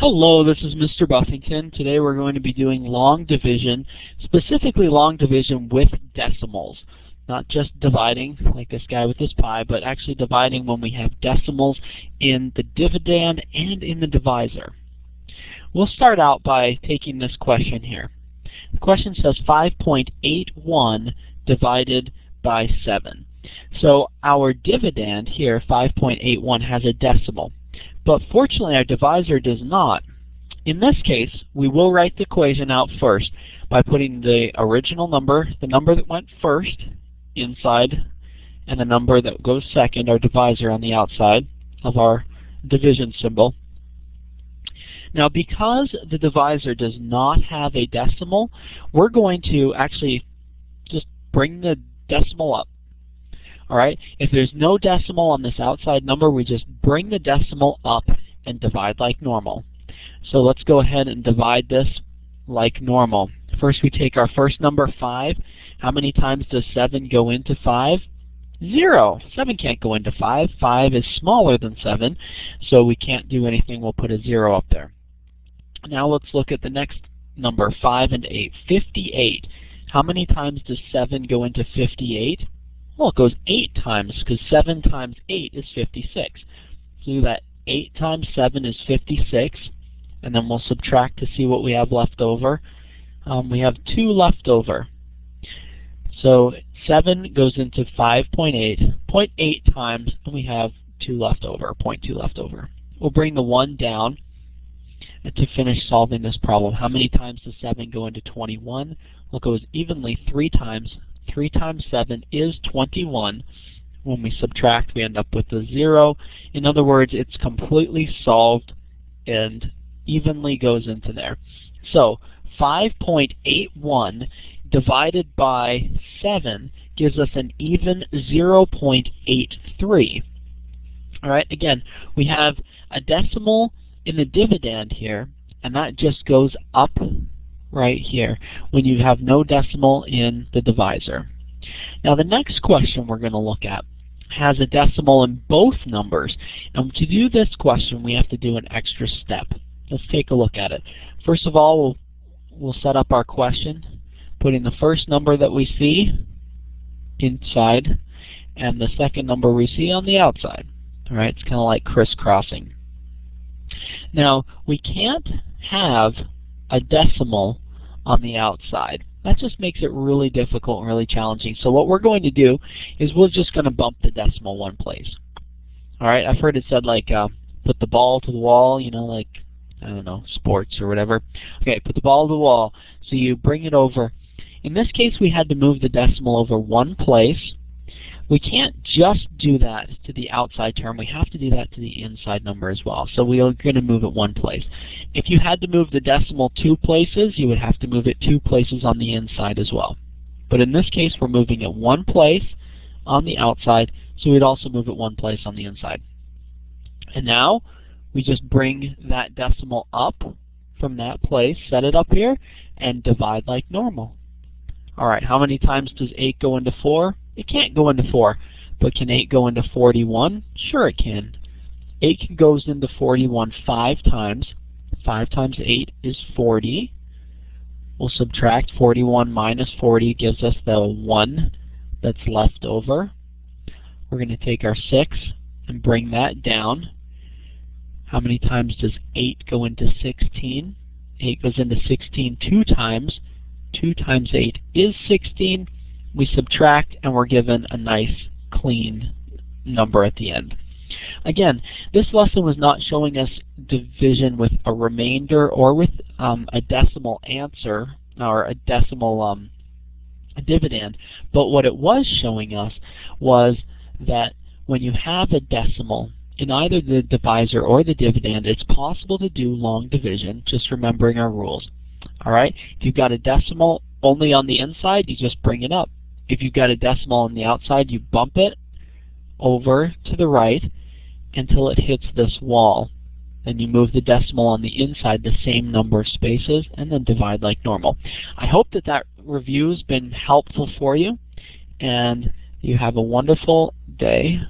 Hello, this is Mr. Buffington. Today we're going to be doing long division, specifically long division with decimals. Not just dividing, like this guy with this pi, but actually dividing when we have decimals in the dividend and in the divisor. We'll start out by taking this question here. The question says 5.81 divided by 7. So our dividend here, 5.81, has a decimal. But fortunately, our divisor does not. In this case, we will write the equation out first by putting the original number, the number that went first, inside, and the number that goes second, our divisor, on the outside of our division symbol. Now, because the divisor does not have a decimal, we're going to actually just bring the decimal up. Alright, if there's no decimal on this outside number, we just bring the decimal up and divide like normal. So let's go ahead and divide this like normal. First we take our first number, 5. How many times does 7 go into 5? 0. 7 can't go into 5. 5 is smaller than 7, so we can't do anything. We'll put a 0 up there. Now let's look at the next number, 5 and 8. 58. How many times does 7 go into 58? Well, it goes 8 times, because 7 times 8 is 56. So that 8 times 7 is 56, and then we'll subtract to see what we have left over. Um, we have 2 left over. So 7 goes into 5.8, 0.8 times, and we have 2 left over, 0.2 left over. We'll bring the 1 down to finish solving this problem. How many times does 7 go into 21? Well, it goes evenly 3 times, 3 times 7 is 21. When we subtract, we end up with a 0. In other words, it's completely solved and evenly goes into there. So 5.81 divided by 7 gives us an even 0.83. All right, again, we have a decimal in the dividend here, and that just goes up right here when you have no decimal in the divisor. Now the next question we're going to look at has a decimal in both numbers. And to do this question, we have to do an extra step. Let's take a look at it. First of all, we'll, we'll set up our question, putting the first number that we see inside and the second number we see on the outside. All right, it's kind of like crisscrossing. Now, we can't have a decimal on the outside. That just makes it really difficult and really challenging. So what we're going to do is we're just going to bump the decimal one place. Alright, I've heard it said like uh, put the ball to the wall, you know, like, I don't know, sports or whatever. Okay, put the ball to the wall. So you bring it over. In this case, we had to move the decimal over one place. We can't just do that to the outside term. We have to do that to the inside number as well. So we are going to move it one place. If you had to move the decimal two places, you would have to move it two places on the inside as well. But in this case, we're moving it one place on the outside, so we'd also move it one place on the inside. And now, we just bring that decimal up from that place, set it up here, and divide like normal. Alright, how many times does 8 go into 4? It can't go into 4. But can 8 go into 41? Sure it can. 8 goes into 41 5 times. 5 times 8 is 40. We'll subtract 41 minus 40 gives us the 1 that's left over. We're going to take our 6 and bring that down. How many times does 8 go into 16? 8 goes into 16 two times. 2 times 8 is 16 we subtract and we're given a nice clean number at the end. Again, this lesson was not showing us division with a remainder or with um, a decimal answer or a decimal um, dividend, but what it was showing us was that when you have a decimal in either the divisor or the dividend, it's possible to do long division, just remembering our rules. Alright, if you've got a decimal only on the inside, you just bring it up. If you've got a decimal on the outside, you bump it over to the right until it hits this wall. Then you move the decimal on the inside the same number of spaces and then divide like normal. I hope that that review has been helpful for you and you have a wonderful day.